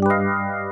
Música